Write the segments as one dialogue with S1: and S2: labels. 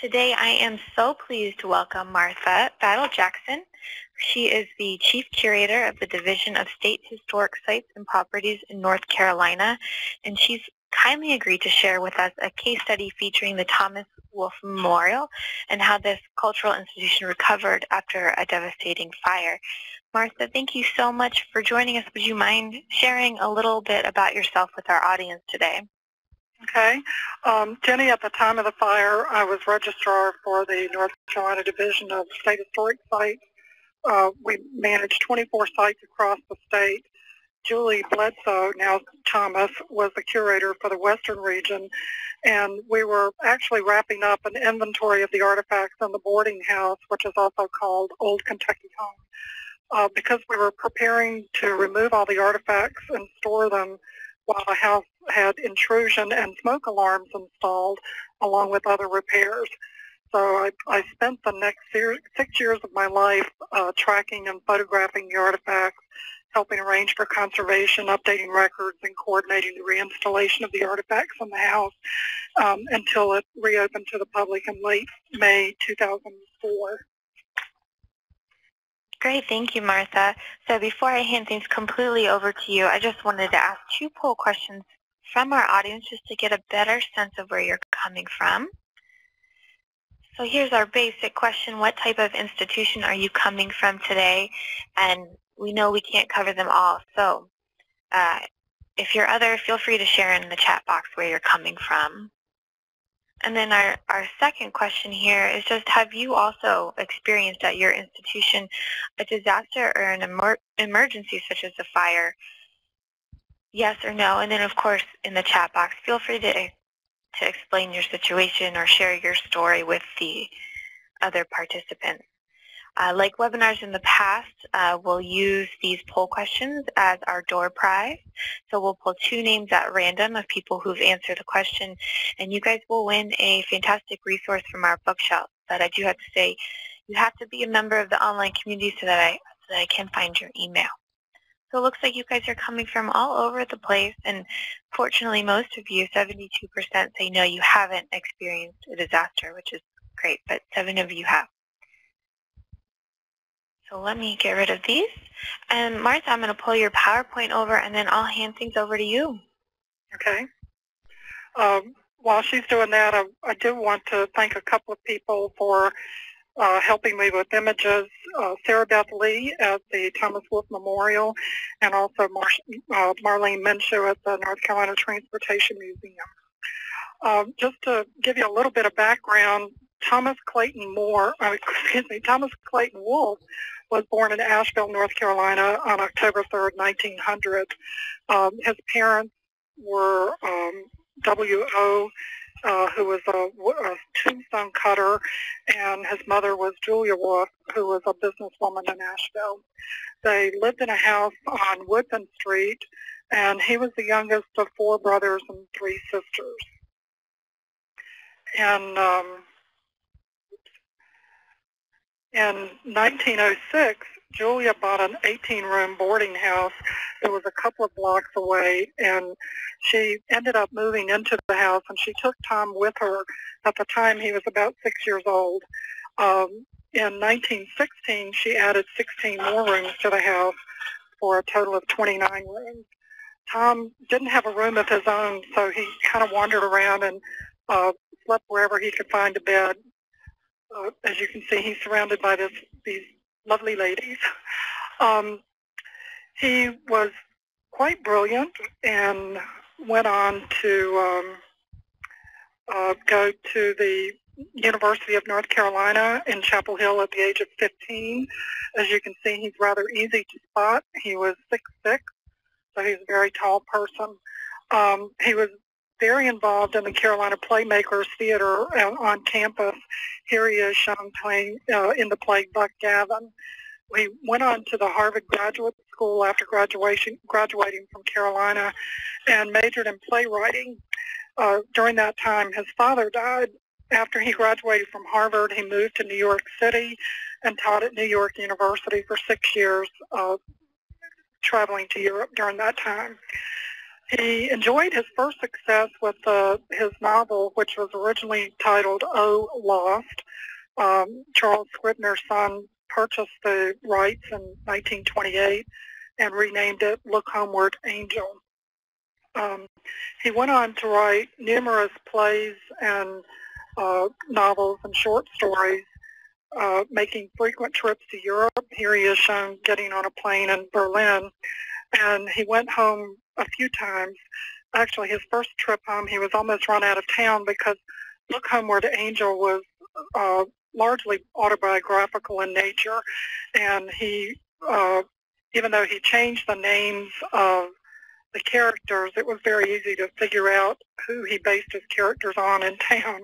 S1: Today I am so pleased to welcome Martha Battle Jackson. She is the Chief Curator of the Division of State Historic Sites and Properties in North Carolina, and she's kindly agreed to share with us a case study featuring the Thomas Wolfe Memorial and how this cultural institution recovered after a devastating fire. Martha, thank you so much for joining us. Would you mind sharing a little bit about yourself with our audience today?
S2: Okay. Um, Jenny, at the time of the fire, I was registrar for the North Carolina Division of State Historic Sites. Uh, we managed 24 sites across the state. Julie Bledsoe, now Thomas, was the curator for the Western region, and we were actually wrapping up an inventory of the artifacts in the boarding house, which is also called Old Kentucky Home. Uh, because we were preparing to remove all the artifacts and store them while the house had intrusion and smoke alarms installed along with other repairs. So I, I spent the next six years of my life uh, tracking and photographing the artifacts, helping arrange for conservation, updating records, and coordinating the reinstallation of the artifacts in the house um, until it reopened to the public in late May 2004.
S1: Great, thank you, Martha. So before I hand things completely over to you, I just wanted to ask two poll questions from our audience just to get a better sense of where you're coming from. So here's our basic question. What type of institution are you coming from today? And we know we can't cover them all. So uh, if you're other, feel free to share in the chat box where you're coming from. And then our, our second question here is just have you also experienced at your institution a disaster or an emer emergency such as a fire? Yes or no? And then of course in the chat box, feel free to, to explain your situation or share your story with the other participants. Uh, like webinars in the past, uh, we'll use these poll questions as our door prize. So we'll pull two names at random of people who've answered the question, and you guys will win a fantastic resource from our bookshelf. But I do have to say, you have to be a member of the online community so that I, so that I can find your email. So it looks like you guys are coming from all over the place, and fortunately most of you, 72%, say no, you haven't experienced a disaster, which is great, but seven of you have. So let me get rid of these. And Martha, I'm going to pull your PowerPoint over and then I'll hand things over to you.
S2: Okay. Um, while she's doing that, I, I, do want to thank a couple of people for uh, helping me with images. Uh, Sarah Beth Lee at the Thomas Wolfe Memorial and also Mar uh, Marlene Minshew at the North Carolina Transportation Museum. Um, just to give you a little bit of background, Thomas Clayton Moore, excuse me, Thomas Clayton Wolfe was born in Asheville, North Carolina on October 3rd, 1900. Um, his parents were um, W.O., uh, who was a, a, tombstone cutter, and his mother was Julia Wolfe, who was a businesswoman in Asheville. They lived in a house on Woodfin Street, and he was the youngest of four brothers and three sisters. And um, in 1906, Julia bought an 18-room boarding house that was a couple of blocks away, and she ended up moving into the house, and she took Tom with her. At the time, he was about six years old. Um, in 1916, she added 16 more rooms to the house for a total of 29 rooms. Tom didn't have a room of his own, so he kind of wandered around and uh, slept wherever he could find a bed uh, as you can see, he's surrounded by this, these lovely ladies. Um, he was quite brilliant and went on to um, uh, go to the University of North Carolina in Chapel Hill at the age of 15. As you can see, he's rather easy to spot. He was 6'6", so he's a very tall person. Um, he was very involved in the Carolina Playmakers Theater on campus. Here he is shown playing uh, in the play Buck Gavin. We went on to the Harvard Graduate School after graduation, graduating from Carolina and majored in playwriting. Uh, during that time, his father died. After he graduated from Harvard, he moved to New York City and taught at New York University for six years, uh, traveling to Europe during that time. He enjoyed his first success with uh, his novel, which was originally titled Oh Lost. Um, Charles Scribner's son purchased the rights in 1928 and renamed it Look Homeward Angel. Um, he went on to write numerous plays and uh, novels and short stories, uh, making frequent trips to Europe. Here he is shown getting on a plane in Berlin, and he went home a few times. Actually, his first trip home, he was almost run out of town because Look Homeward Angel was uh, largely autobiographical in nature, and he, uh, even though he changed the names of the characters, it was very easy to figure out who he based his characters on in town.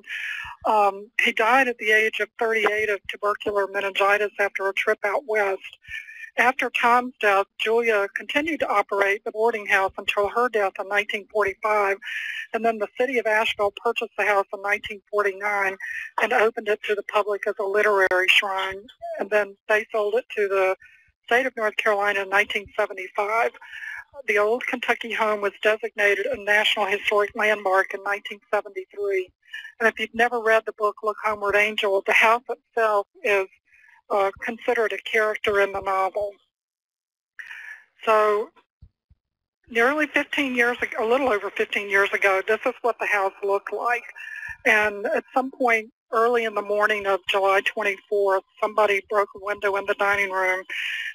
S2: Um, he died at the age of 38 of tubercular meningitis after a trip out west. After Tom's death, Julia continued to operate the boarding house until her death in 1945, and then the city of Asheville purchased the house in 1949 and opened it to the public as a literary shrine, and then they sold it to the state of North Carolina in 1975. The old Kentucky home was designated a National Historic Landmark in 1973. And if you've never read the book Look Homeward Angel, the house itself is uh, considered a character in the novel. So nearly 15 years ago, a little over 15 years ago, this is what the house looked like. And at some point early in the morning of July 24th, somebody broke a window in the dining room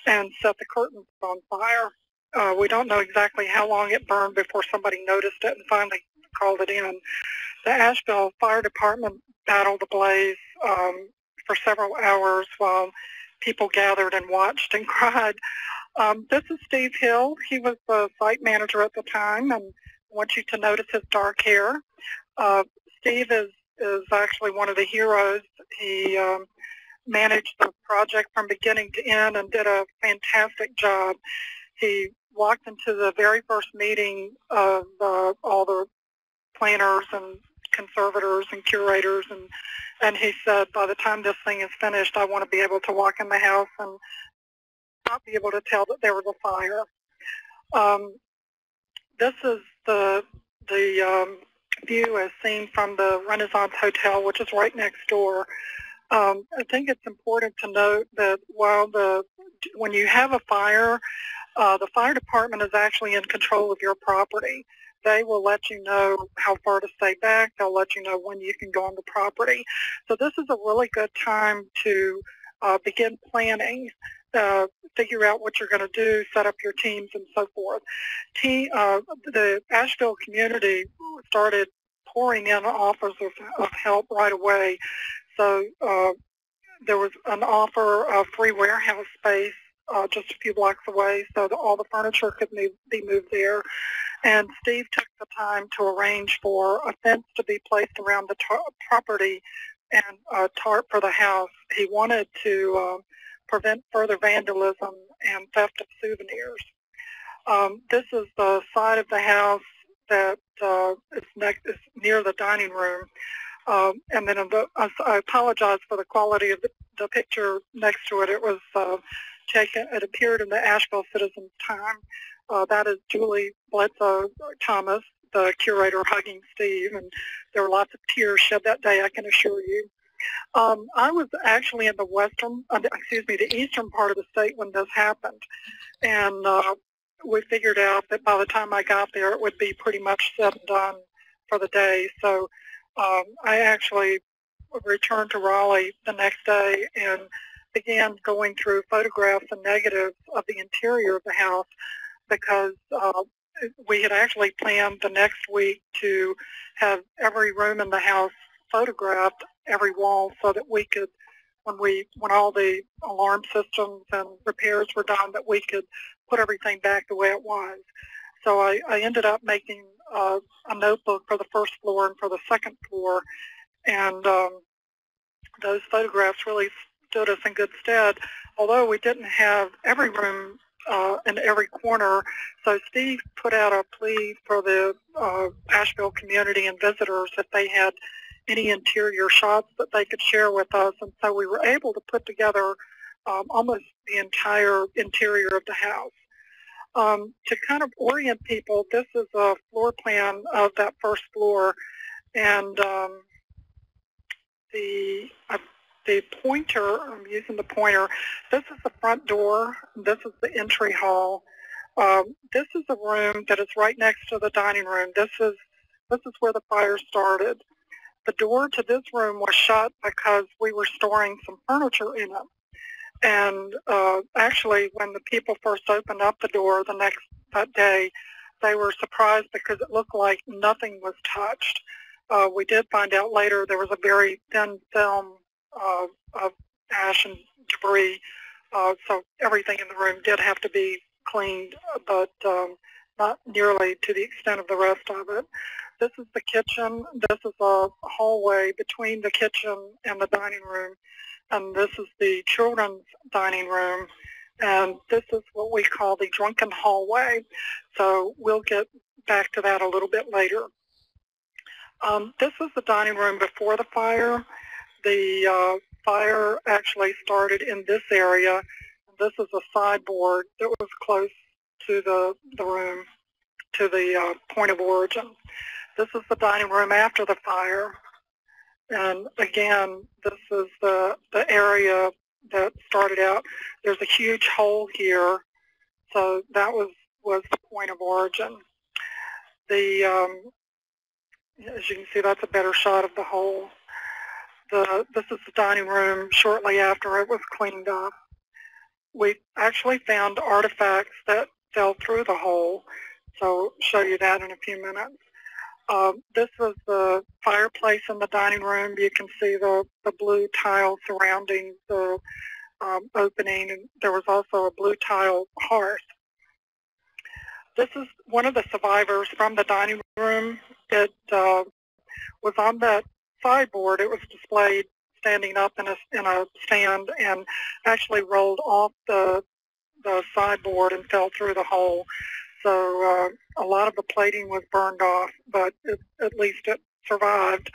S2: and set the curtains on fire. Uh, we don't know exactly how long it burned before somebody noticed it and finally called it in. The Asheville Fire Department battled the blaze um, for several hours while people gathered and watched and cried. Um, this is Steve Hill. He was the site manager at the time, and I want you to notice his dark hair. Uh, Steve is, is actually one of the heroes. He um, managed the project from beginning to end and did a fantastic job. He walked into the very first meeting of uh, all the planners and conservators and curators and and he said by the time this thing is finished I want to be able to walk in the house and not be able to tell that there was a fire. Um, this is the the um, view as seen from the Renaissance Hotel, which is right next door. Um, I think it's important to note that while the when you have a fire, uh, the fire department is actually in control of your property. They will let you know how far to stay back. They'll let you know when you can go on the property. So this is a really good time to uh, begin planning, uh, figure out what you're going to do, set up your teams, and so forth. Uh, the Asheville community started pouring in offers of, of help right away. So uh, there was an offer of free warehouse space uh, just a few blocks away, so all the furniture could move, be moved there. And Steve took the time to arrange for a fence to be placed around the property and a tarp for the house. He wanted to uh, prevent further vandalism and theft of souvenirs. Um, this is the side of the house that uh, is, is near the dining room. Um, and then the, I apologize for the quality of the, the picture next to it. It was uh, taken, it appeared in the Asheville Citizen Time. Uh, that is Julie Bledsoe Thomas, the curator hugging Steve, and there were lots of tears shed that day, I can assure you. Um, I was actually in the western, uh, excuse me, the eastern part of the state when this happened, and uh, we figured out that by the time I got there, it would be pretty much said and done for the day. So um, I actually returned to Raleigh the next day and began going through photographs and negatives of the interior of the house because uh, we had actually planned the next week to have every room in the house photographed, every wall, so that we could, when we, when all the alarm systems and repairs were done, that we could put everything back the way it was. So I, I ended up making uh, a notebook for the first floor and for the second floor, and um, those photographs really stood us in good stead. Although we didn't have every room uh, in every corner, so Steve put out a plea for the uh, Asheville community and visitors if they had any interior shots that they could share with us. And so we were able to put together um, almost the entire interior of the house. Um, to kind of orient people, this is a floor plan of that first floor, and um, the uh, the pointer, I'm using the pointer, this is the front door, this is the entry hall. Um, this is a room that is right next to the dining room. This is this is where the fire started. The door to this room was shut because we were storing some furniture in it. And uh, actually, when the people first opened up the door the next that day, they were surprised because it looked like nothing was touched. Uh, we did find out later there was a very thin film uh, of ash and debris, uh, so everything in the room did have to be cleaned, but um, not nearly to the extent of the rest of it. This is the kitchen. This is a hallway between the kitchen and the dining room. And this is the children's dining room. And this is what we call the drunken hallway. So we'll get back to that a little bit later. Um, this is the dining room before the fire. The uh, fire actually started in this area. This is a sideboard that was close to the, the room, to the uh, point of origin. This is the dining room after the fire. And again, this is the, the area that started out. There's a huge hole here. So that was, was the point of origin. The, um, as you can see, that's a better shot of the hole. The, this is the dining room shortly after it was cleaned up. We actually found artifacts that fell through the hole, so show you that in a few minutes. Um, this is the fireplace in the dining room. You can see the, the blue tile surrounding the um, opening, and there was also a blue tile hearth. This is one of the survivors from the dining room. It uh, was on that sideboard. It was displayed standing up in a, in a stand and actually rolled off the, the sideboard and fell through the hole. So uh, a lot of the plating was burned off, but it, at least it survived.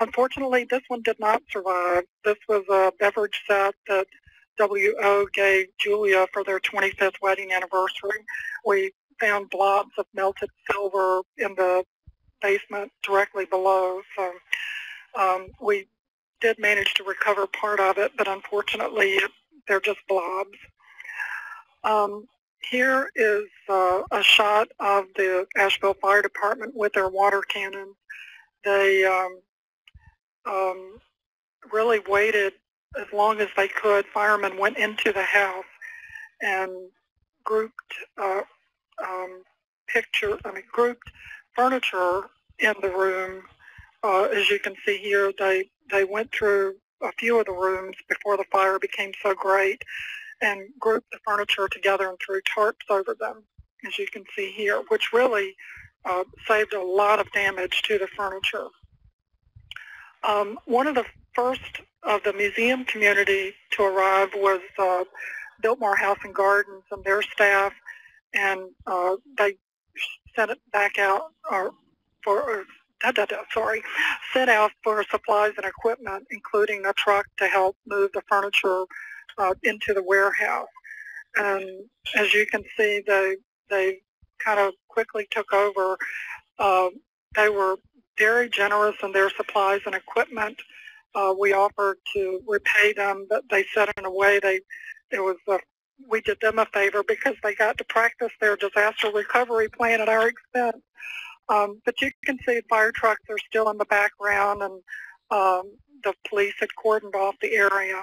S2: Unfortunately, this one did not survive. This was a beverage set that WO gave Julia for their 25th wedding anniversary. We found blobs of melted silver in the basement directly below. So um, we did manage to recover part of it, but unfortunately they're just blobs. Um, here is uh, a shot of the Asheville Fire Department with their water cannons. They um, um, really waited as long as they could. Firemen went into the house and grouped uh, um, picture, I mean, grouped furniture in the room. Uh, as you can see here, they they went through a few of the rooms before the fire became so great and grouped the furniture together and threw tarps over them, as you can see here, which really uh, saved a lot of damage to the furniture. Um, one of the first of the museum community to arrive was uh, Biltmore House and Gardens and their staff, and uh, they sent it back out or for or, da, da, da, sorry, sent out for supplies and equipment, including a truck to help move the furniture uh, into the warehouse. And as you can see, they, they kind of quickly took over. Uh, they were very generous in their supplies and equipment. Uh, we offered to repay them, but they said in a way they it was a, we did them a favor because they got to practice their disaster recovery plan at our expense. Um, but you can see fire trucks are still in the background, and um, the police had cordoned off the area.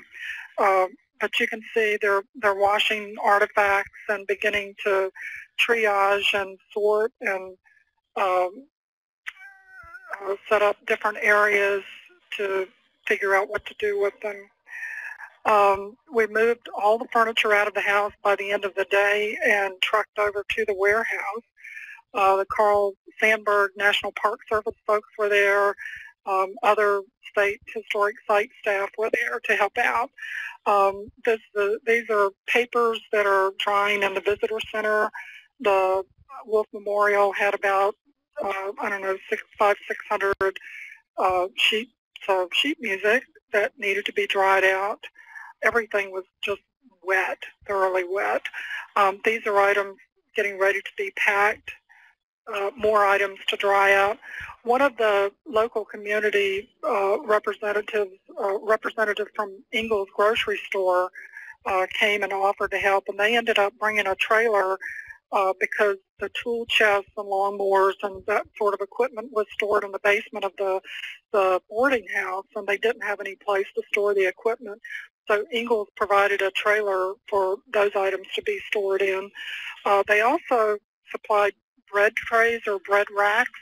S2: Um, but you can see they're they're washing artifacts and beginning to triage and sort and um, uh, set up different areas to figure out what to do with them. Um, we moved all the furniture out of the house by the end of the day and trucked over to the warehouse. Uh, the Carl Sandburg National Park Service folks were there. Um, other state historic site staff were there to help out. Um, this, the, these are papers that are drying in the visitor center. The Wolfe Memorial had about, uh, I don't know, six, five, six hundred uh, sheets of sheet music that needed to be dried out. Everything was just wet, thoroughly wet. Um, these are items getting ready to be packed, uh, more items to dry out. One of the local community uh, representatives, uh, representative from Ingles grocery store, uh, came and offered to help, and they ended up bringing a trailer uh, because the tool chests and lawnmowers and that sort of equipment was stored in the basement of the, the boarding house, and they didn't have any place to store the equipment. So Ingles provided a trailer for those items to be stored in. Uh, they also supplied bread trays or bread racks,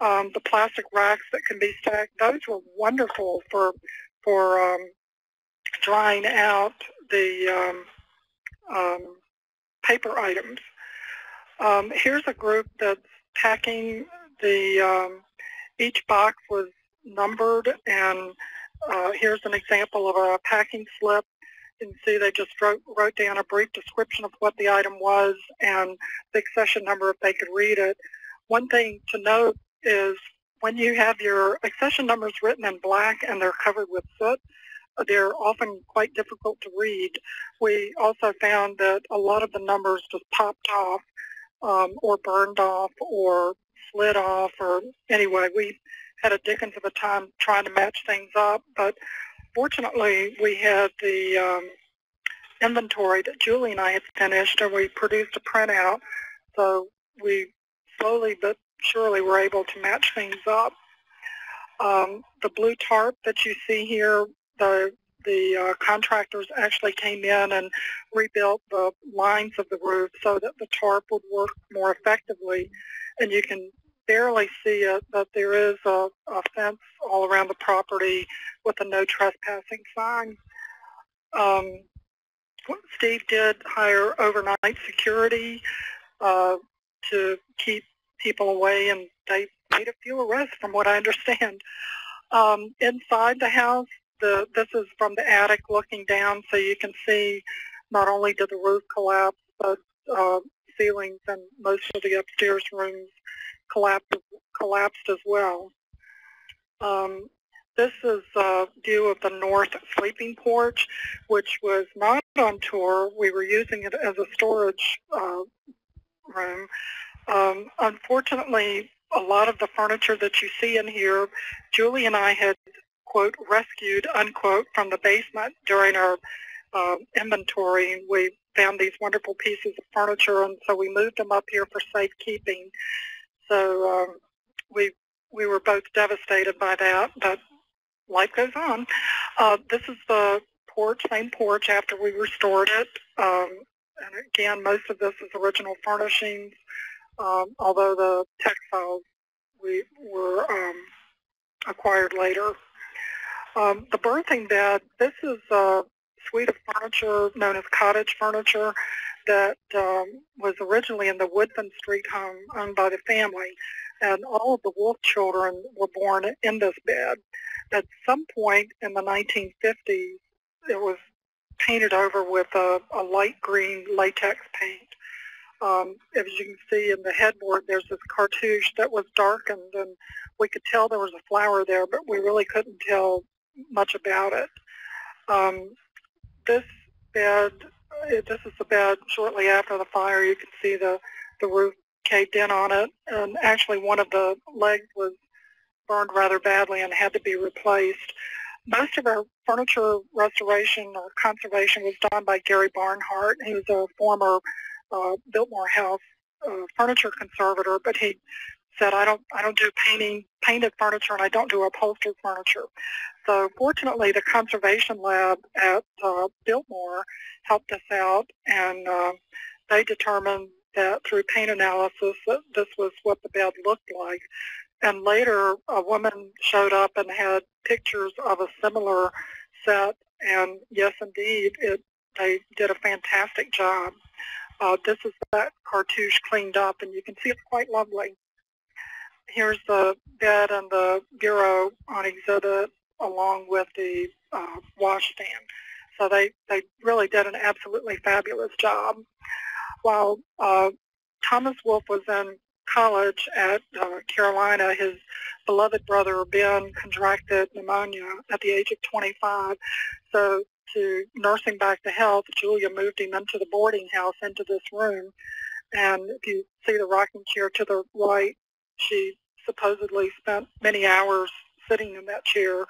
S2: um, the plastic racks that can be stacked. Those were wonderful for for um, drying out the um, um, paper items. Um, here's a group that's packing the, um, each box was numbered and uh, here's an example of a packing slip. Can see they just wrote, wrote down a brief description of what the item was and the accession number if they could read it. One thing to note is when you have your accession numbers written in black and they're covered with soot, they're often quite difficult to read. We also found that a lot of the numbers just popped off um, or burned off or slid off or anyway, we had a dickens of a time trying to match things up, but fortunately we had the um, inventory that Julie and I had finished and we produced a printout, so we slowly but surely were able to match things up. Um, the blue tarp that you see here, the the uh, contractors actually came in and rebuilt the lines of the roof so that the tarp would work more effectively. And you can barely see it, but there is a, a fence all around the property with a no trespassing sign. Um, Steve did hire overnight security uh, to keep people away, and they made a few arrests from what I understand. Um, inside the house, the, this is from the attic looking down, so you can see not only did the roof collapse, but uh, ceilings and most of the upstairs rooms collapsed, collapsed as well. Um, this is a view of the north sleeping porch, which was not on tour. We were using it as a storage uh, room. Um, unfortunately, a lot of the furniture that you see in here, Julie and I had quote, rescued, unquote, from the basement during our uh, inventory. We found these wonderful pieces of furniture, and so we moved them up here for safekeeping. So um, we we were both devastated by that, but life goes on. Uh, this is the porch, same porch after we restored it. Um, and again, most of this is original furnishings, um, although the textiles we were um, acquired later. Um, the birthing bed, this is a suite of furniture known as cottage furniture that um, was originally in the Woodfin Street home owned by the family. And all of the Wolfe children were born in this bed. At some point in the 1950s, it was painted over with a, a light green latex paint. Um, as you can see in the headboard, there's this cartouche that was darkened, and we could tell there was a flower there, but we really couldn't tell much about it. Um, this bed, this is the bed shortly after the fire. You can see the, the roof caved in on it, and actually one of the legs was burned rather badly and had to be replaced. Most of our furniture restoration or conservation was done by Gary Barnhart. Was a former uh, Biltmore House uh, furniture conservator, but he said, I don't, I don't do painting, painted furniture, and I don't do upholstered furniture. So fortunately, the conservation lab at uh, Biltmore helped us out, and uh, they determined that through paint analysis that this was what the bed looked like. And later, a woman showed up and had pictures of a similar set, and yes, indeed, it, they did a fantastic job. Uh, this is that cartouche cleaned up, and you can see it's quite lovely here's the bed and the bureau on exhibit along with the uh, washstand. So they, they really did an absolutely fabulous job. While uh, Thomas Wolfe was in college at uh, Carolina, his beloved brother Ben contracted pneumonia at the age of 25. So to nurse him back to health, Julia moved him into the boarding house into this room And if you see the rocking chair to the right, she supposedly spent many hours sitting in that chair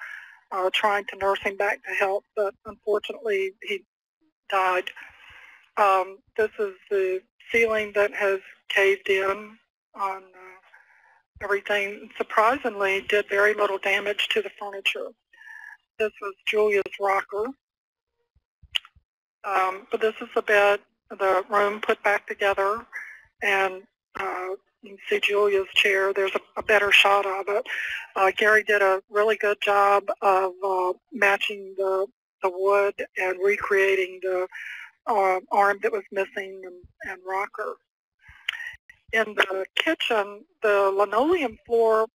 S2: uh, trying to nurse him back to health, but unfortunately he died. Um, this is the ceiling that has caved in on uh, everything. Surprisingly, did very little damage to the furniture. This was Julia's rocker. Um, but this is the bed, the room put back together, and uh, you see Julia's chair. There's a, a better shot of it. Uh, Gary did a really good job of uh, matching the, the wood and recreating the uh, arm that was missing and, and rocker. In the kitchen, the linoleum floor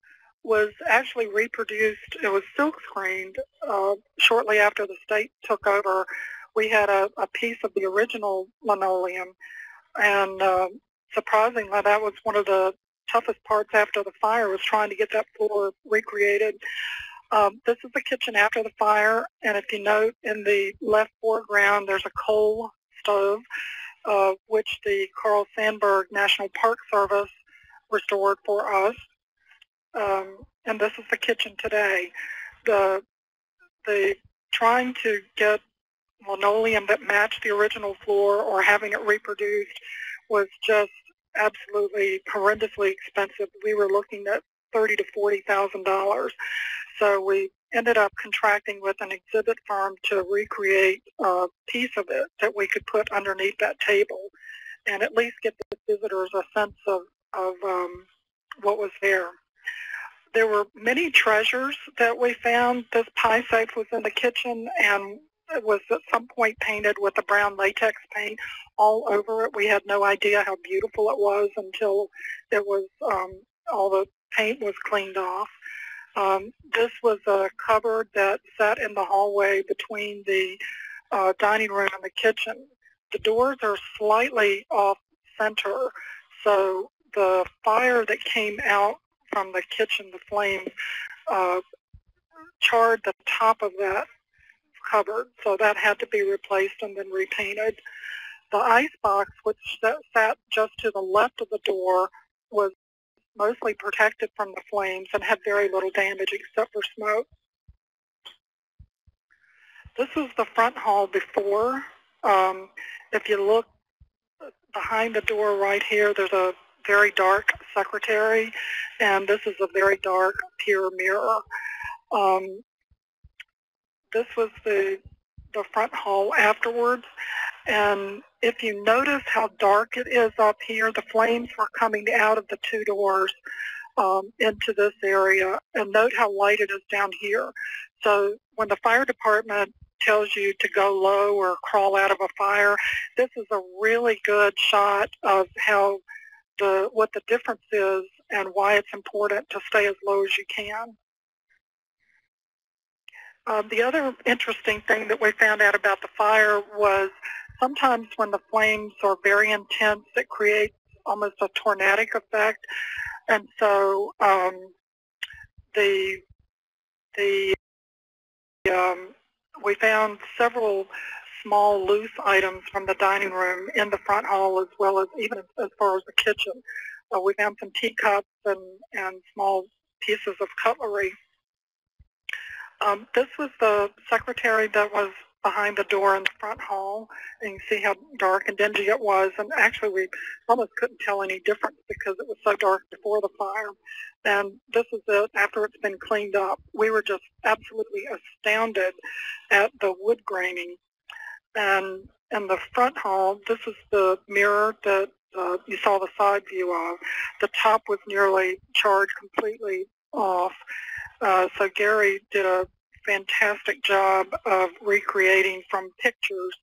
S2: was actually reproduced. It was silk screened uh, shortly after the state took over. We had a, a piece of the original linoleum, and uh, surprisingly, that was one of the toughest parts after the fire was trying to get that floor recreated. Um, this is the kitchen after the fire, and if you note in the left foreground, there's a coal stove, uh, which the Carl Sandburg National Park Service restored for us. Um, and this is the kitchen today. The, the trying to get linoleum that matched the original floor or having it reproduced was just absolutely horrendously expensive. We were looking at thirty to forty thousand dollars. So we ended up contracting with an exhibit firm to recreate a piece of it that we could put underneath that table and at least get the visitors a sense of, of um, what was there. There were many treasures that we found. This pie safe was in the kitchen and was at some point painted with a brown latex paint all over it. We had no idea how beautiful it was until it was um, all the paint was cleaned off. Um, this was a cupboard that sat in the hallway between the uh, dining room and the kitchen. The doors are slightly off center, so the fire that came out from the kitchen, the flames, uh, charred the top of that cupboard, so that had to be replaced and then repainted. The ice box, which sat just to the left of the door, was mostly protected from the flames and had very little damage except for smoke. This is the front hall before. Um, if you look behind the door right here, there's a very dark secretary, and this is a very dark pier mirror. Um, this was the, the front hall afterwards. And if you notice how dark it is up here, the flames were coming out of the two doors um, into this area. And note how light it is down here. So when the fire department tells you to go low or crawl out of a fire, this is a really good shot of how the what the difference is and why it's important to stay as low as you can. Um, the other interesting thing that we found out about the fire was sometimes when the flames are very intense, it creates almost a tornadic effect. And so um, the the um, we found several small loose items from the dining room in the front hall as well as even as far as the kitchen. Uh, we found some teacups and, and small pieces of cutlery. Um, this was the secretary that was behind the door in the front hall, and you see how dark and dingy it was. And actually, we almost couldn't tell any difference because it was so dark before the fire. And this is it after it's been cleaned up. We were just absolutely astounded at the wood graining. And in the front hall, this is the mirror that uh, you saw the side view of. The top was nearly charred completely off. Uh, so Gary did a fantastic job of recreating from pictures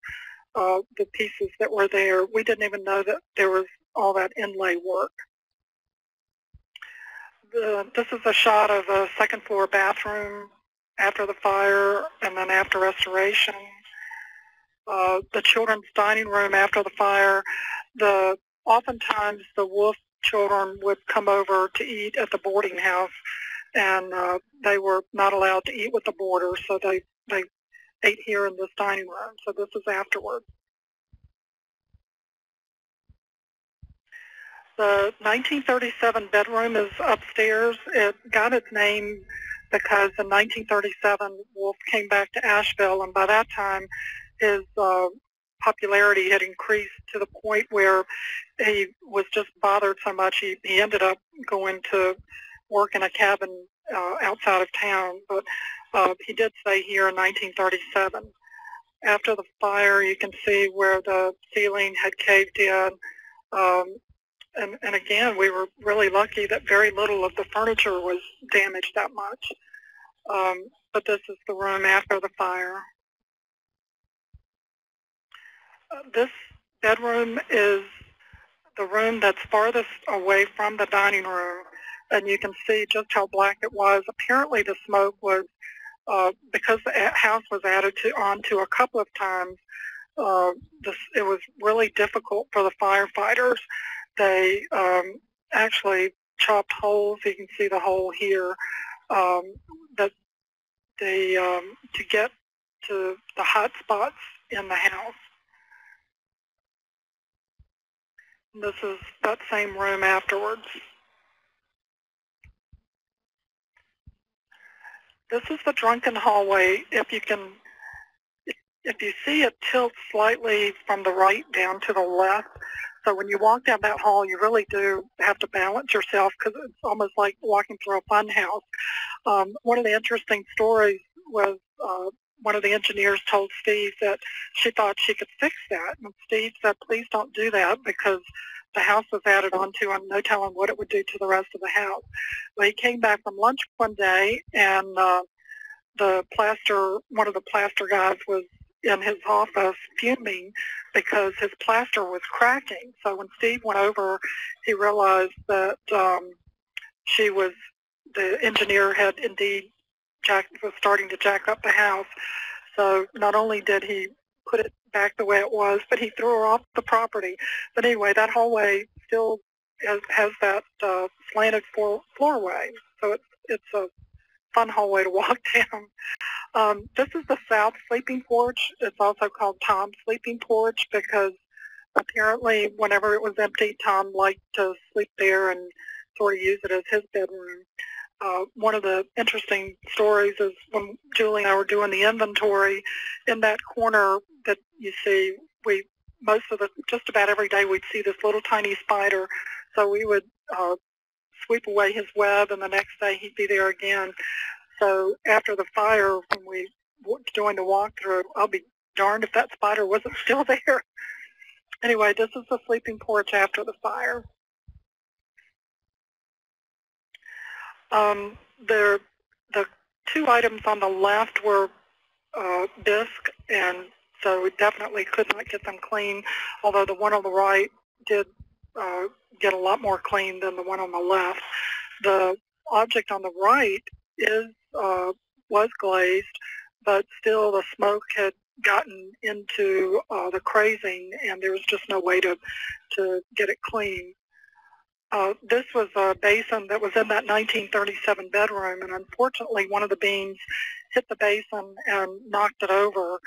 S2: uh, the pieces that were there. We didn't even know that there was all that inlay work. The, this is a shot of a second floor bathroom after the fire and then after restoration. Uh, the children's dining room after the fire. The oftentimes the Wolfe children would come over to eat at the boarding house and uh, they were not allowed to eat with the boarders, so they, they ate here in this dining room. So this is afterward. The 1937 bedroom is upstairs. It got its name because in 1937 Wolfe came back to Asheville, and by that time his uh, popularity had increased to the point where he was just bothered so much he, he ended up going to work in a cabin uh, outside of town. But uh, he did stay here in 1937. After the fire, you can see where the ceiling had caved in. Um, and, and again, we were really lucky that very little of the furniture was damaged that much. Um, but this is the room after the fire. Uh, this bedroom is the room that's farthest away from the dining room, and you can see just how black it was. Apparently the smoke was, uh, because the house was added to onto a couple of times, uh, this, it was really difficult for the firefighters. They um, actually chopped holes. You can see the hole here. Um, that they um, to get to the hot spots in the house. This is that same room afterwards. This is the drunken hallway. If you can, if you see it tilt slightly from the right down to the left, so when you walk down that hall, you really do have to balance yourself because it's almost like walking through a fun house. Um, one of the interesting stories was uh, one of the engineers told Steve that she thought she could fix that. And Steve said, please don't do that because the house was added onto and no telling what it would do to the rest of the house. Well, he came back from lunch one day and uh, the plaster, one of the plaster guys was in his office fuming because his plaster was cracking. So when Steve went over, he realized that um, she was, the engineer had indeed jack, was starting to jack up the house. So not only did he put it back the way it was, but he threw her off the property. But anyway, that hallway still has, has that uh, slanted floor, floorway. So it's, it's a fun hallway to walk down. Um, this is the south sleeping porch. It's also called Tom's sleeping porch because apparently whenever it was empty, Tom liked to sleep there and sort of use it as his bedroom. Uh, one of the interesting stories is when Julie and I were doing the inventory, in that corner that you see, we most of the just about every day we'd see this little tiny spider. So we would uh, sweep away his web, and the next day he'd be there again. So after the fire, when we joined the walkthrough, I'll be darned if that spider wasn't still there. anyway, this is the sleeping porch after the fire. Um, the, the two items on the left were uh, bisque, and so we definitely could not get them clean, although the one on the right did uh, get a lot more clean than the one on the left. The object on the right is uh, was glazed, but still the smoke had gotten into uh, the crazing, and there was just no way to to get it clean. Uh, this was a basin that was in that 1937 bedroom, and unfortunately, one of the beams hit the basin and knocked it over.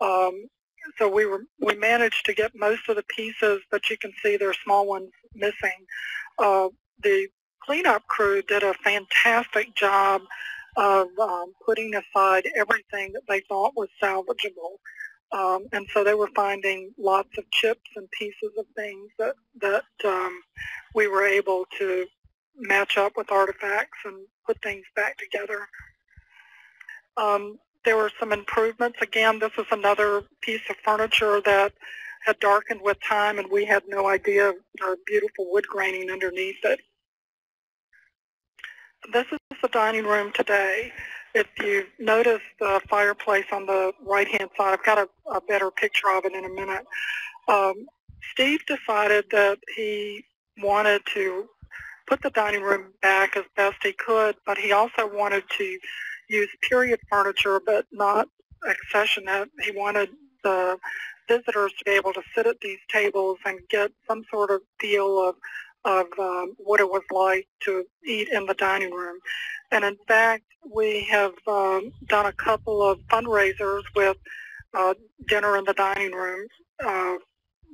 S2: Um, so we were we managed to get most of the pieces, but you can see there are small ones missing. Uh, the cleanup crew did a fantastic job of um, putting aside everything that they thought was salvageable. Um, and so they were finding lots of chips and pieces of things that, that um, we were able to match up with artifacts and put things back together. Um, there were some improvements. Again, this is another piece of furniture that had darkened with time and we had no idea of the beautiful wood graining underneath it. This is the dining room today. If you notice the fireplace on the right-hand side, I've got a, a, better picture of it in a minute. Um, Steve decided that he wanted to put the dining room back as best he could, but he also wanted to use period furniture, but not accessioned. He wanted the visitors to be able to sit at these tables and get some sort of feel of of um, what it was like to eat in the dining room. And in fact, we have um, done a couple of fundraisers with uh, dinner in the dining room. Uh,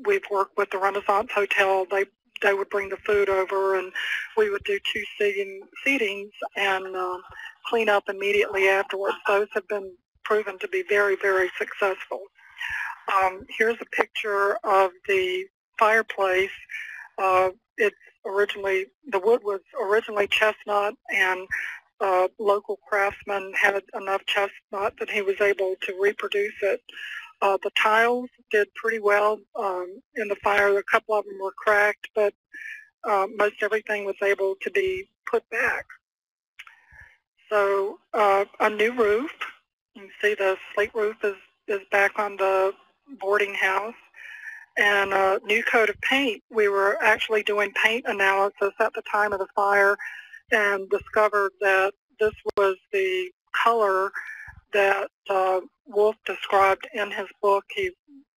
S2: we've worked with the Renaissance Hotel. They they would bring the food over, and we would do two seating, seatings and uh, clean up immediately afterwards. Those have been proven to be very, very successful. Um, here's a picture of the fireplace. Uh, it's originally, the wood was originally chestnut and uh, local craftsman had enough chestnut that he was able to reproduce it. Uh, the tiles did pretty well um, in the fire. A couple of them were cracked, but uh, most everything was able to be put back. So uh, a new roof. You can see the slate roof is, is back on the boarding house. And a new coat of paint. We were actually doing paint analysis at the time of the fire and discovered that this was the color that uh, Wolfe described in his book. He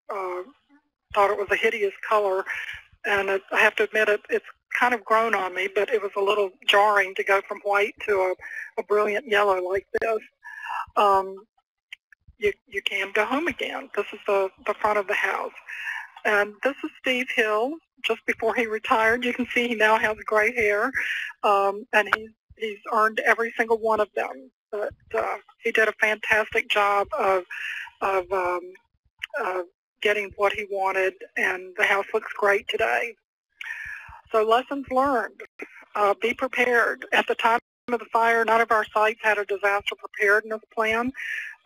S2: uh, thought it was a hideous color, and it, I have to admit it, it's kind of grown on me, but it was a little jarring to go from white to a, a brilliant yellow like this. Um, you, you can go home again. This is the, the front of the house. And this is Steve Hill, just before he retired. You can see he now has gray hair, um, and he's, he's earned every single one of them. But uh, he did a fantastic job of, of um, getting what he wanted, and the house looks great today. So lessons learned. Uh, be prepared. At the time of the fire, none of our sites had a disaster preparedness plan.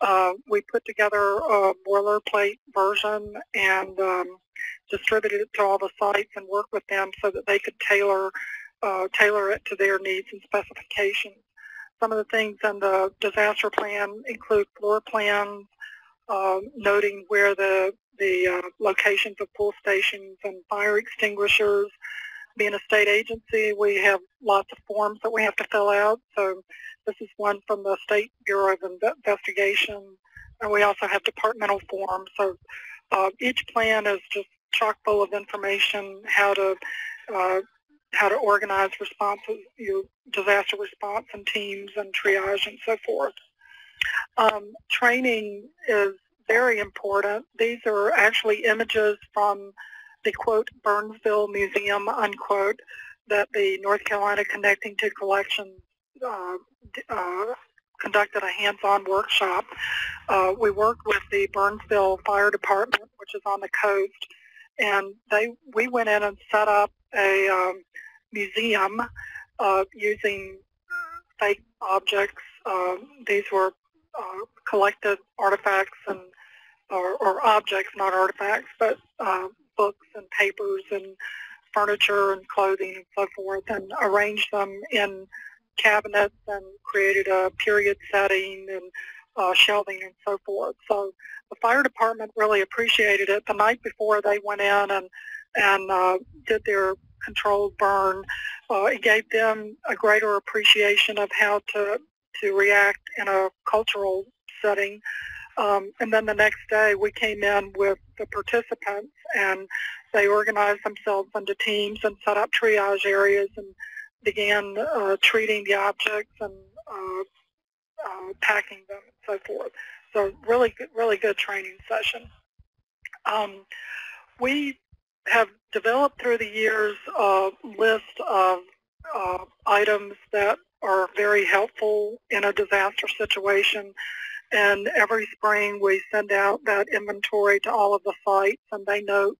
S2: Uh, we put together a boilerplate version and um, distributed it to all the sites and worked with them so that they could tailor uh, tailor it to their needs and specifications. Some of the things in the disaster plan include floor plans, uh, noting where the the uh, locations of pull stations and fire extinguishers, being a state agency, we have lots of forms that we have to fill out. So this is one from the State Bureau of Investigation. And we also have departmental forms. So uh, each plan is just chock full of information, how to uh, how to organize responses, your disaster response and teams and triage and so forth. Um, training is very important. These are actually images from the quote Burnsville Museum unquote that the North Carolina Connecting to Collections uh, uh, conducted a hands-on workshop. Uh, we worked with the Burnsville Fire Department, which is on the coast, and they we went in and set up a um, museum uh, using fake objects. Uh, these were uh, collected artifacts and or, or, objects, not artifacts, but books and papers and furniture and clothing and so forth and arranged them in cabinets and created a period setting and uh, shelving and so forth. So the fire department really appreciated it. The night before they went in and and uh, did their controlled burn, uh, it gave them a greater appreciation of how to to react in a cultural setting um, and then the next day we came in with the participants and they organized themselves into teams and set up triage areas and began uh, treating the objects and uh, uh, packing them and so forth. So really, good, really good training session. Um, we have developed through the years a list of uh, items that are very helpful in a disaster situation and every spring we send out that inventory to all of the sites and they note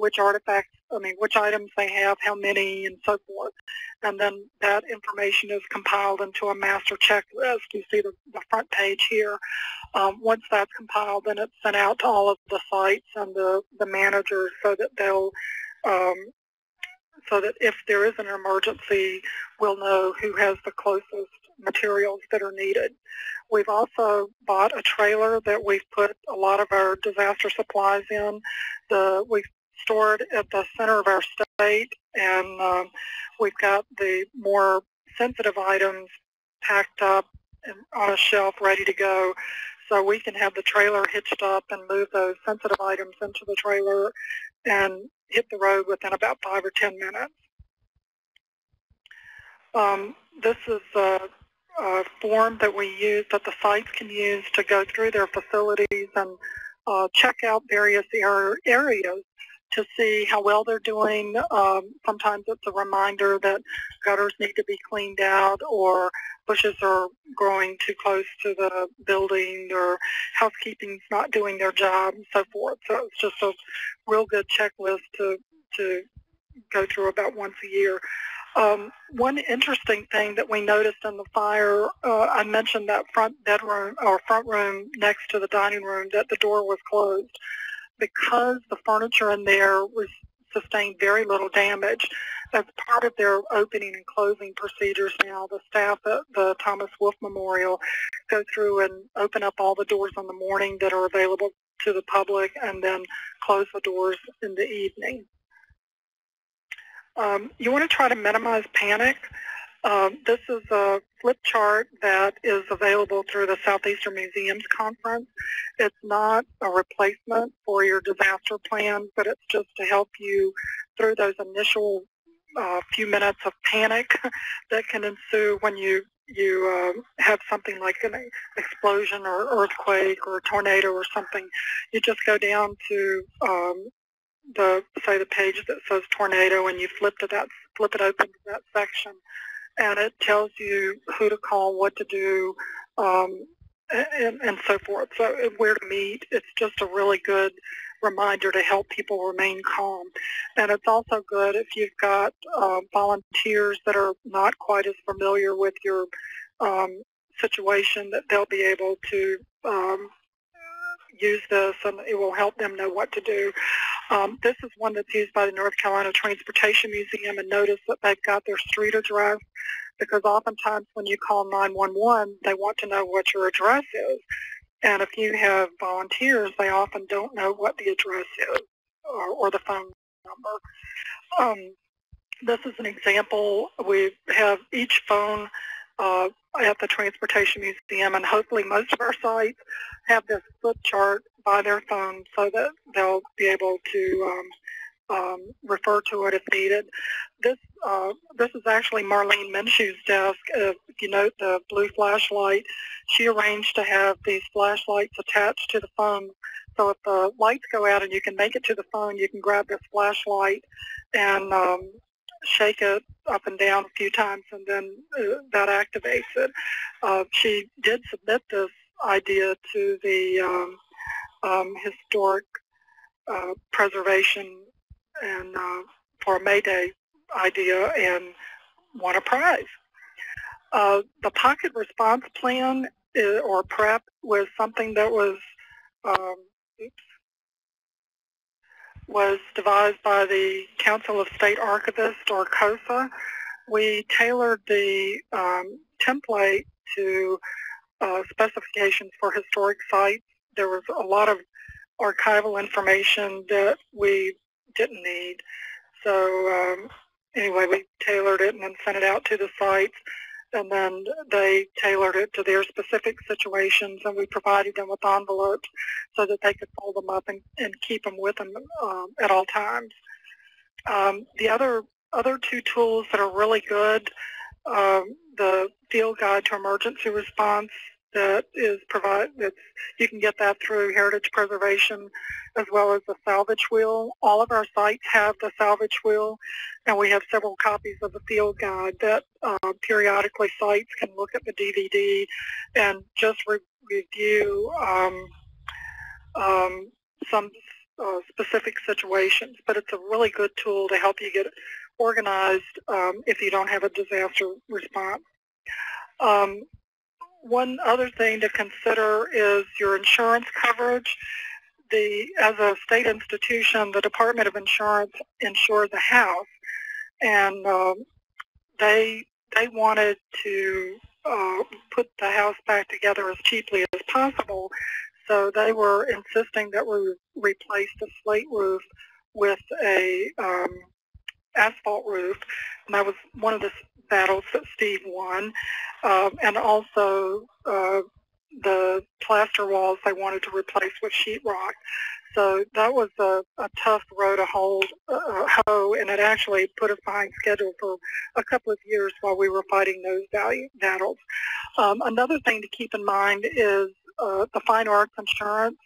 S2: which artifacts, I mean, which items they have, how many, and so forth. And then that information is compiled into a master checklist. You see the, the front page here. Um, once that's compiled, then it's sent out to all of the sites and the, the managers so that they'll um, so that if there is an emergency, we'll know who has the closest materials that are needed. We've also bought a trailer that we've put a lot of our disaster supplies in. The, we've stored at the center of our state, and um, we've got the more sensitive items packed up and on a shelf ready to go so we can have the trailer hitched up and move those sensitive items into the trailer and hit the road within about five or ten minutes. Um, this is a, a, form that we use that the sites can use to go through their facilities and uh, check out various areas to see how well they're doing. Um, sometimes it's a reminder that gutters need to be cleaned out or bushes are growing too close to the building or housekeeping's not doing their job and so forth. So it's just a real good checklist to, to go through about once a year. Um, one interesting thing that we noticed in the fire, uh, I mentioned that front bedroom or front room next to the dining room that the door was closed because the furniture in there was sustained very little damage. As part of their opening and closing procedures now, the staff at the Thomas Wolfe Memorial go through and open up all the doors in the morning that are available to the public and then close the doors in the evening. Um, you want to try to minimize panic. Um, this is a flip chart that is available through the Southeastern Museums Conference. It's not a replacement for your disaster plan, but it's just to help you through those initial uh, few minutes of panic that can ensue when you you uh, have something like an explosion or earthquake or a tornado or something. You just go down to um, the say the page that says tornado and you flip to that flip it open to that section and it tells you who to call, what to do, um, and, and so forth. So where to meet. It's just a really good reminder to help people remain calm. And it's also good if you've got uh, volunteers that are not quite as familiar with your um, situation that they'll be able to um, use this and it will help them know what to do. Um, this is one that's used by the North Carolina Transportation Museum and notice that they've got their street address because oftentimes when you call 911, they want to know what your address is. And if you have volunteers, they often don't know what the address is or, or the phone number. Um, this is an example. We have each phone uh, at the Transportation Museum, and hopefully most of our sites have this flip chart by their phone so that they'll be able to um, um, refer to it if needed. This uh, this is actually Marlene Minshew's desk. if you note the blue flashlight, she arranged to have these flashlights attached to the phone. So if the lights go out and you can make it to the phone, you can grab this flashlight and um, shake it up and down a few times and then uh, that activates it. Uh, she did submit this idea to the um, um, historic uh, preservation and uh, for a May Day idea and won a prize. Uh, the pocket response plan is, uh, or PREP was something that was um, oops, was devised by the Council of State Archivists, or COSA. We tailored the um, template to uh, specifications for historic sites. There was a lot of archival information that we didn't need. So um, anyway, we tailored it and then sent it out to the sites and then they tailored it to their specific situations, and we provided them with envelopes so that they could fold them up and, and keep them with them um, at all times. Um, the other other two tools that are really good, um, the Field Guide to Emergency Response that is provide you can get that through Heritage Preservation as well as the salvage wheel. All of our sites have the salvage wheel and we have several copies of the field guide that uh, periodically sites can look at the DVD and just re review um, um, some uh, specific situations. But it's a really good tool to help you get organized um, if you don't have a disaster response. Um, one other thing to consider is your insurance coverage. The, as a state institution, the Department of Insurance insured the house, and um, they they wanted to uh, put the house back together as cheaply as possible. So they were insisting that we replace the slate roof with a um, asphalt roof, and that was one of the battles that Steve won, um, and also uh, the plaster walls they wanted to replace with sheetrock. So that was a, a tough row to hold, uh, hoe, and it actually put us behind schedule for a couple of years while we were fighting those value battles. Um, another thing to keep in mind is uh, the fine arts insurance.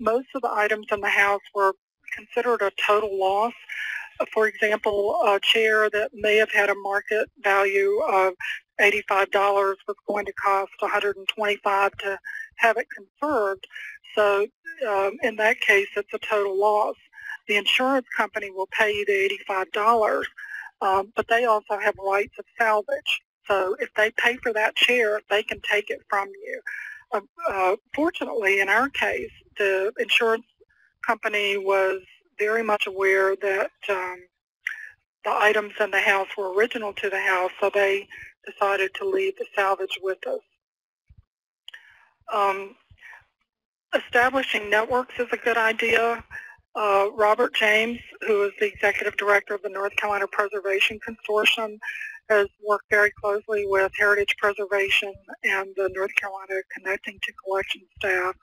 S2: Most of the items in the house were considered a total loss. For example, a chair that may have had a market value of $85 was going to cost $125 to have it conserved. So um, in that case, it's a total loss. The insurance company will pay you the $85, um, but they also have rights of salvage. So if they pay for that chair, they can take it from you. Uh, uh, fortunately, in our case, the insurance company was very much aware that um, the items in the house were original to the house, so they decided to leave the salvage with us. Um, establishing networks is a good idea. Uh, Robert James, who is the executive director of the North Carolina Preservation Consortium, has worked very closely with Heritage Preservation and the North Carolina Connecting to Collection staff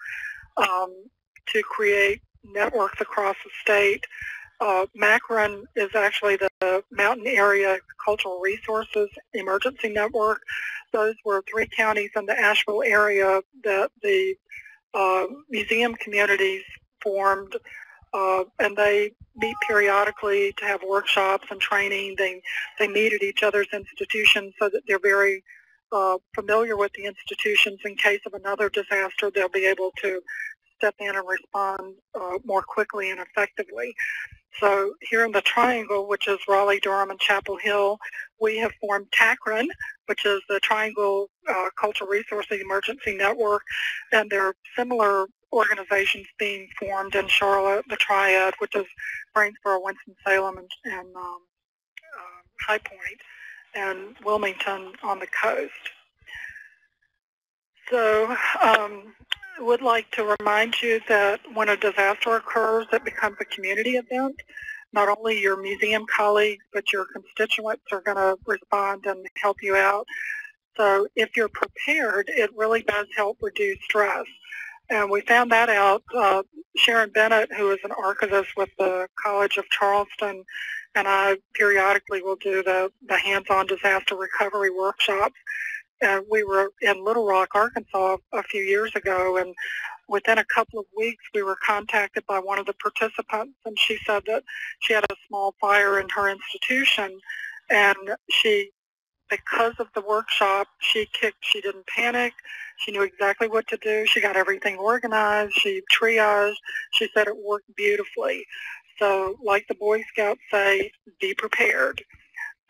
S2: um, to create networks across the state. Uh, MACREN is actually the Mountain Area Cultural Resources Emergency Network. Those were three counties in the Asheville area that the uh, museum communities formed uh, and they meet periodically to have workshops and training. They they meet at each other's institutions so that they're very uh, familiar with the institutions. In case of another disaster, they'll be able to step in and respond uh, more quickly and effectively. So here in the Triangle, which is Raleigh, Durham, and Chapel Hill, we have formed TACREN, which is the Triangle uh, Cultural Resources Emergency Network, and there are similar organizations being formed in Charlotte, the Triad, which is Greensboro, Winston-Salem, and, and um, uh, High Point, and Wilmington on the coast. So um, would like to remind you that when a disaster occurs, it becomes a community event. Not only your museum colleagues, but your constituents are going to respond and help you out. So if you're prepared, it really does help reduce stress. And we found that out. Uh, Sharon Bennett, who is an archivist with the College of Charleston, and I periodically will do the, the hands-on disaster recovery workshops. And we were in Little Rock, Arkansas a few years ago, and within a couple of weeks we were contacted by one of the participants, and she said that she had a small fire in her institution, and she because of the workshop, she kicked, she didn't panic. She knew exactly what to do. She got everything organized. She triaged. She said it worked beautifully. So like the Boy Scouts say, be prepared.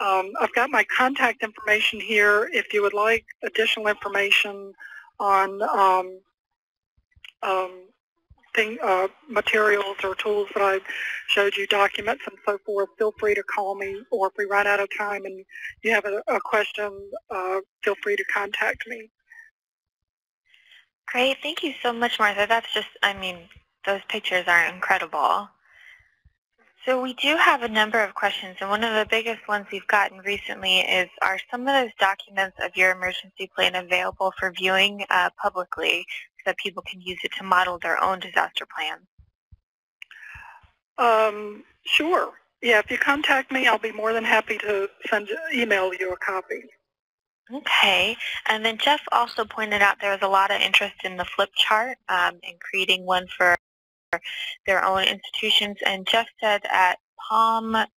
S2: Um, I've got my contact information here if you would like additional information on um, um, thing, uh, materials or tools that I showed you, documents and so forth, feel free to call me. Or if we run out of time and you have a, a question, uh, feel free to contact me.
S1: Great. Thank you so much, Martha. That's just, I mean, those pictures are incredible. So we do have a number of questions, and one of the biggest ones we've gotten recently is, are some of those documents of your emergency plan available for viewing uh, publicly so that people can use it to model their own disaster plan?
S2: Um, sure. Yeah, if you contact me, I'll be more than happy to send email you a copy.
S1: Okay, and then Jeff also pointed out there was a lot of interest in the flip chart um, and creating one for their own institutions. And Jeff said at palmcopsc.org,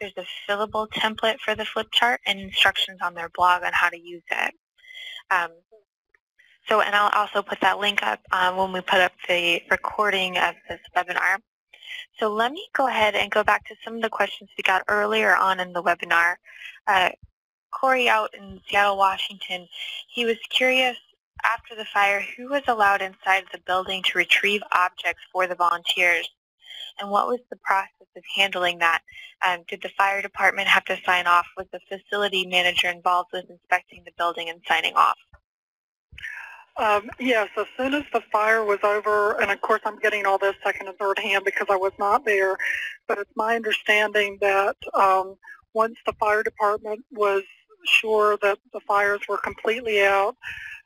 S1: there's a fillable template for the flip chart and instructions on their blog on how to use it. Um, so, and I'll also put that link up um, when we put up the recording of this webinar. So let me go ahead and go back to some of the questions we got earlier on in the webinar. Uh, Corey out in Seattle, Washington, he was curious after the fire who was allowed inside the building to retrieve objects for the volunteers and what was the process of handling that? Um, did the fire department have to sign off? Was the facility manager involved with inspecting the building and signing off?
S2: Um, yes, as soon as the fire was over, and of course I'm getting all this second and third hand because I was not there, but it's my understanding that um, once the fire department was sure that the fires were completely out,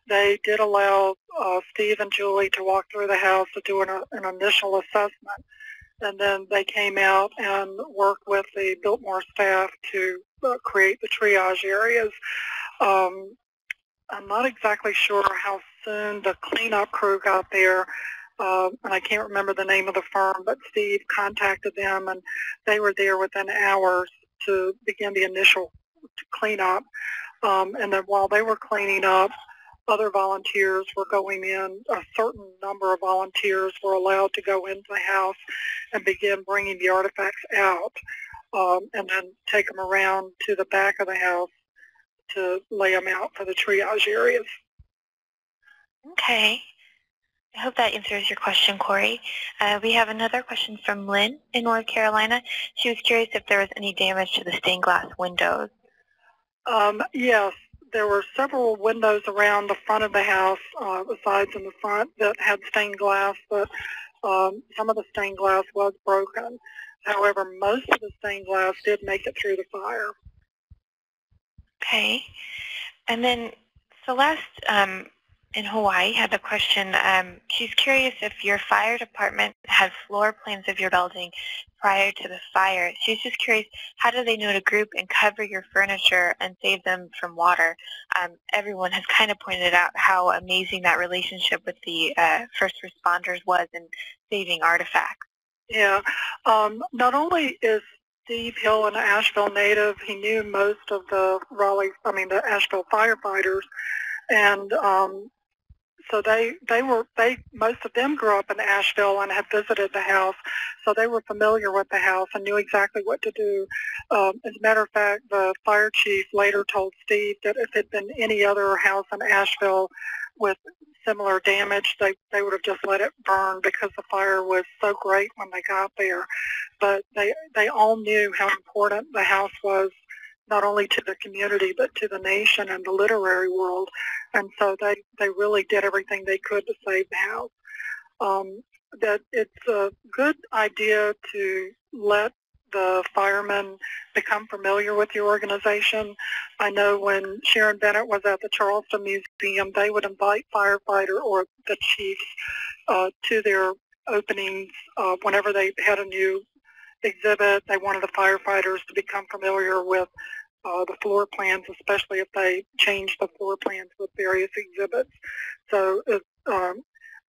S2: they did allow uh, Steve and Julie to walk through the house to do an, an initial assessment. And then they came out and worked with the Biltmore staff to uh, create the triage areas. Um, I'm not exactly sure how soon the cleanup crew got there, uh, and I can't remember the name of the firm, but Steve contacted them, and they were there within hours to begin the initial cleanup. Um, and then while they were cleaning up, other volunteers were going in. A certain number of volunteers were allowed to go into the house and begin bringing the artifacts out um, and then take them around to the back of the house to lay them out for the triage areas.
S1: Okay. I hope that answers your question, Corey. Uh, we have another question from Lynn in North Carolina. She was curious if there was any damage to the stained glass windows.
S2: Um, yes, there were several windows around the front of the house, uh, sides and the front, that had stained glass, but um, some of the stained glass was broken. However, most of the stained glass did make it through the fire.
S1: Okay. And then Celeste um, in Hawaii had a question. Um, she's curious if your fire department had floor plans of your building prior to the fire. She's just curious, how do they know to group and cover your furniture and save them from water? Um, everyone has kind of pointed out how amazing that relationship with the uh, first responders was in saving artifacts.
S2: Yeah. Um, not only is Steve Hill an Asheville native, he knew most of the Raleigh, I mean the Asheville firefighters, and um, so they they were they most of them grew up in Asheville and had visited the house, so they were familiar with the house and knew exactly what to do. Um, as a matter of fact, the fire chief later told Steve that if it had been any other house in Asheville with similar damage, they they would have just let it burn because the fire was so great when they got there. But they they all knew how important the house was not only to the community but to the nation and the literary world. And so they, they really did everything they could to save the house. Um, that it's a good idea to let the firemen become familiar with your organization. I know when Sharon Bennett was at the Charleston Museum, they would invite firefighter or the chiefs uh, to their openings uh, whenever they had a new exhibit. They wanted the firefighters to become familiar with uh, the floor plans, especially if they change the floor plans with various exhibits. So it, um,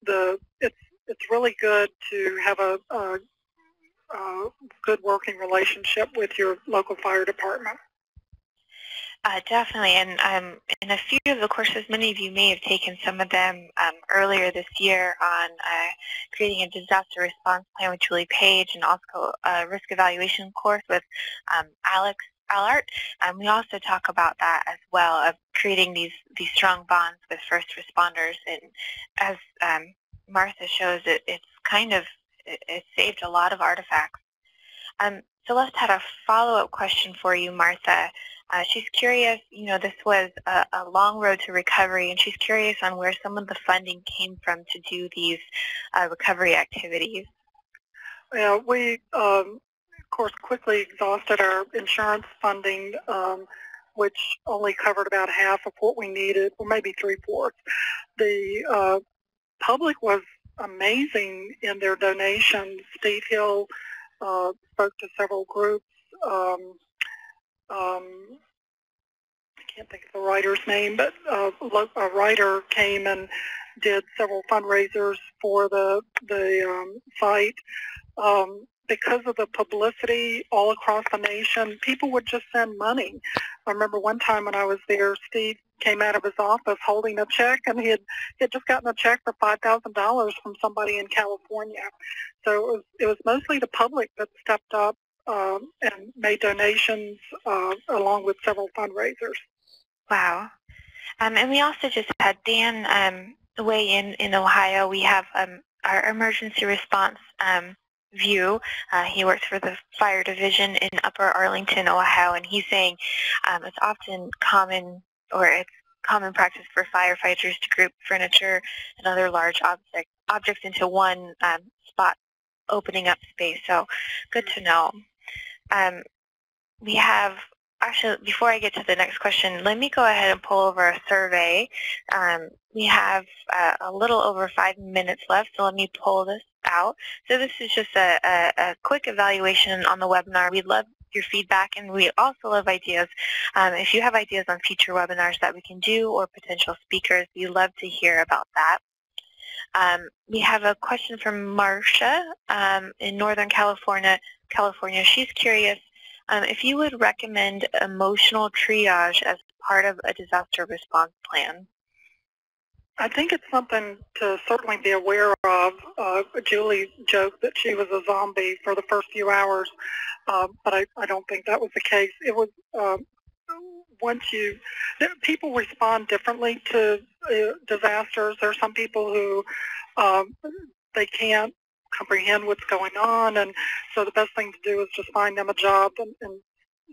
S2: the it's it's really good to have a, a, a good working relationship with your local fire department.
S1: Uh, definitely, and um, in a few of the courses, many of you may have taken some of them um, earlier this year on uh, creating a disaster response plan with Julie Page and also a risk evaluation course with um, Alex Allard. Um, we also talk about that as well, of creating these, these strong bonds with first responders. And as um, Martha shows, it, it's kind of, it, it saved a lot of artifacts. Um, Celeste had a follow-up question for you, Martha. Uh, she's curious, you know, this was a, a, long road to recovery, and she's curious on where some of the funding came from to do these uh, recovery activities.
S2: Yeah, we, um, of course, quickly exhausted our insurance funding, um, which only covered about half of what we needed, or maybe three-fourths. The uh, public was amazing in their donations. Steve Hill uh, spoke to several groups. Um, um, I can't think of the writer's name, but uh, a writer came and did several fundraisers for the the um, site. Um, because of the publicity all across the nation, people would just send money. I remember one time when I was there, Steve came out of his office holding a check, and he had, he had just gotten a check for $5,000 from somebody in California. So it was, it was mostly the public that stepped up um, and made donations uh, along with several fundraisers.
S1: Wow. Um, and we also just had Dan um, weigh in in Ohio. We have um, our emergency response um, view. Uh, he works for the fire division in Upper Arlington, Ohio, and he's saying um, it's often common or it's common practice for firefighters to group furniture and other large object, objects into one um, spot, opening up space. So good to know. Um, we have actually, before I get to the next question, let me go ahead and pull over a survey. Um, we have uh, a little over five minutes left, so let me pull this out. So this is just a, a, a quick evaluation on the webinar. We'd love your feedback, and we also love ideas. Um, if you have ideas on future webinars that we can do or potential speakers, we love to hear about that. Um, we have a question from Marcia um, in Northern California. California. She's curious um, if you would recommend emotional triage as part of a disaster response plan.
S2: I think it's something to certainly be aware of. Uh, Julie joked that she was a zombie for the first few hours, uh, but I, I don't think that was the case. It was uh, once you, people respond differently to uh, disasters. There are some people who um, they can't comprehend what's going on, and so the best thing to do is just find them a job and, and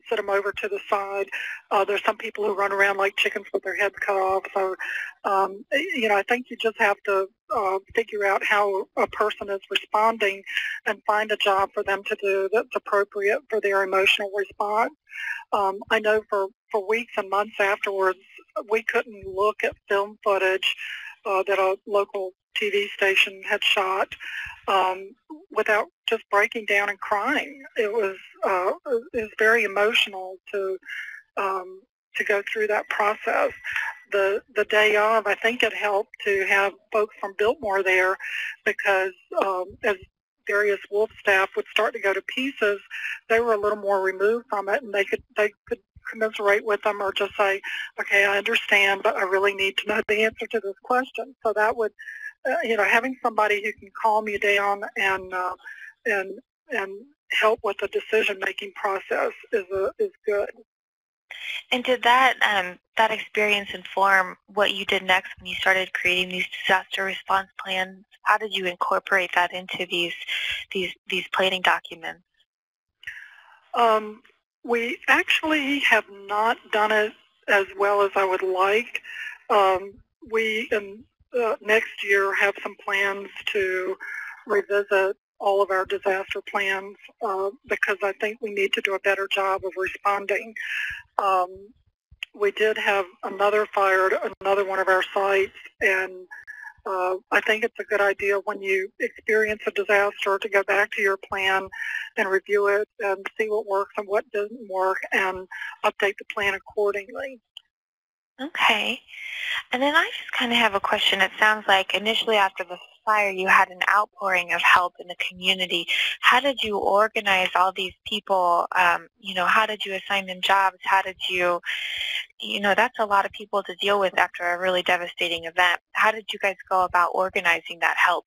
S2: sit them over to the side. Uh, there's some people who run around like chickens with their heads cut off. So, um, you know, I think you just have to uh, figure out how a person is responding and find a job for them to do that's appropriate for their emotional response. Um, I know for, for weeks and months afterwards, we couldn't look at film footage uh, that a local TV station had shot um, without just breaking down and crying. It was uh, it was very emotional to um, to go through that process. The the day of, I think it helped to have folks from Biltmore there because um, as various Wolfe staff would start to go to pieces, they were a little more removed from it, and they could they could commiserate with them or just say, okay, I understand, but I really need to know the answer to this question. So that would uh, you know, having somebody who can calm you down and uh, and and help with the decision-making process is a, is good.
S1: And did that um, that experience inform what you did next when you started creating these disaster response plans? How did you incorporate that into these these these planning documents?
S2: Um, we actually have not done it as well as I would like. Um, we, in uh, next year have some plans to revisit all of our disaster plans uh, because I think we need to do a better job of responding. Um, we did have another fire at another one of our sites and uh, I think it's a good idea when you experience a disaster to go back to your plan and review it and see what works and what doesn't work and update the plan accordingly.
S1: Okay. And then I just kind of have a question. It sounds like initially after the fire you had an outpouring of help in the community. How did you organize all these people? Um, you know, how did you assign them jobs? How did you, you know, that's a lot of people to deal with after a really devastating event. How did you guys go about organizing that help?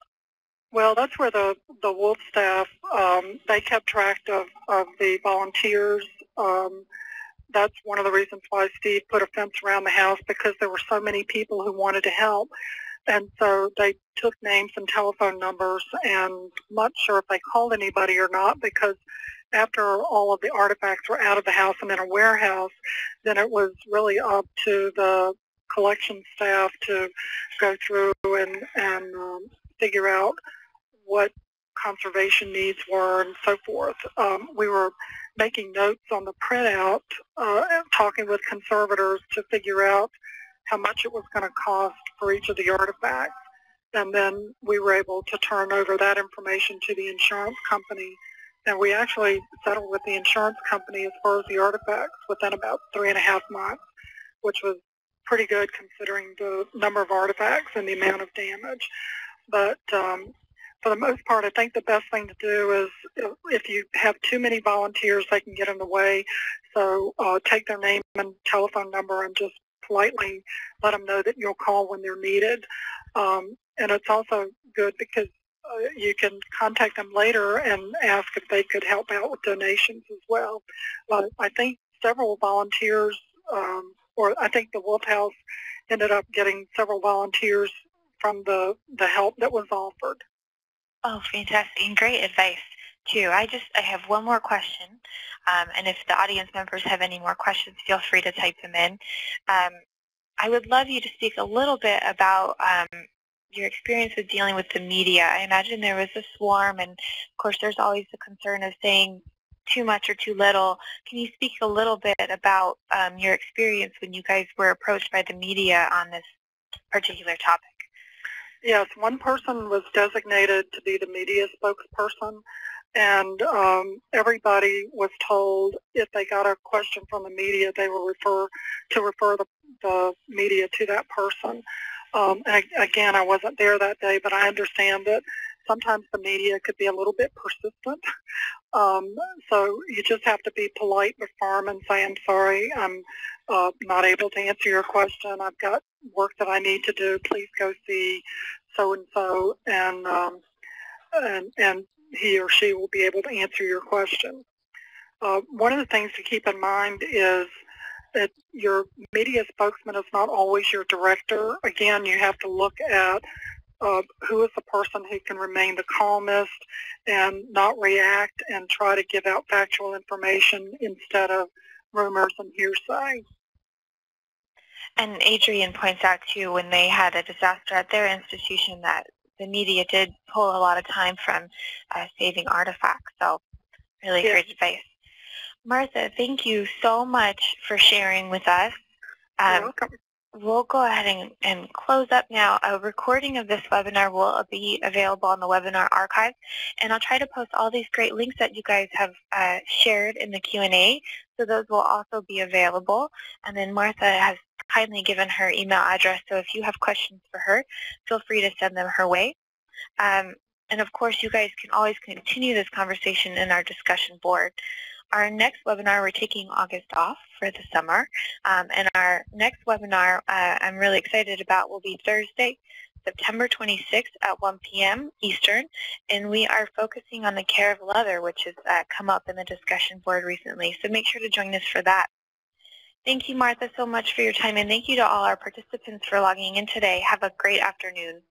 S2: Well, that's where the, the Wolfe staff, um, they kept track of, of the volunteers. Um, that's one of the reasons why Steve put a fence around the house because there were so many people who wanted to help. And so they took names and telephone numbers and I'm not sure if they called anybody or not because after all of the artifacts were out of the house and in a warehouse, then it was really up to the collection staff to go through and, and um, figure out what conservation needs were and so forth. Um, we were making notes on the printout, uh, talking with conservators to figure out how much it was going to cost for each of the artifacts. And then we were able to turn over that information to the insurance company. And we actually settled with the insurance company as far as the artifacts within about three and a half months, which was pretty good considering the number of artifacts and the amount of damage. But um, for the most part, I think the best thing to do is if you have too many volunteers, they can get in the way. So uh, take their name and telephone number and just politely let them know that you'll call when they're needed. Um, and it's also good because uh, you can contact them later and ask if they could help out with donations as well. Uh, I think several volunteers, um, or I think the Wolfe House ended up getting several volunteers from the, the help that was offered.
S1: Oh, fantastic. And great advice, too. I just, I have one more question. Um, and if the audience members have any more questions, feel free to type them in. Um, I would love you to speak a little bit about um, your experience with dealing with the media. I imagine there was a swarm, and of course there's always the concern of saying too much or too little. Can you speak a little bit about um, your experience when you guys were approached by the media on this particular topic?
S2: Yes, one person was designated to be the media spokesperson, and um, everybody was told if they got a question from the media, they will refer to refer the, the media to that person. Um, and again, I wasn't there that day, but I understand that sometimes the media could be a little bit persistent. Um, so you just have to be polite but firm and say, I'm sorry, I'm uh, not able to answer your question. I've got work that I need to do. Please go see so-and-so, and, um, and, and he or she will be able to answer your question. Uh, one of the things to keep in mind is that your media spokesman is not always your director. Again, you have to look at uh, who is the person who can remain the calmest and not react and try to give out factual information instead of rumors and hearsay.
S1: And Adrian points out too when they had a disaster at their institution that the media did pull a lot of time from uh, saving artifacts. So really great advice. Martha, thank you so much for sharing with us.
S2: Um, You're welcome.
S1: We'll go ahead and, and, close up now. A recording of this webinar will be available on the webinar archive, and I'll try to post all these great links that you guys have uh, shared in the Q&A, so those will also be available. And then Martha has kindly given her email address, so if you have questions for her, feel free to send them her way. Um, and of course, you guys can always continue this conversation in our discussion board. Our next webinar, we're taking August off for the summer, um, and our next webinar uh, I'm really excited about will be Thursday, September 26th at 1 p.m. Eastern, and we are focusing on the care of leather, which has uh, come up in the discussion board recently, so make sure to join us for that. Thank you, Martha, so much for your time, and thank you to all our participants for logging in today. Have a great afternoon.